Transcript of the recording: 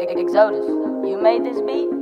Exodus, you made this beat?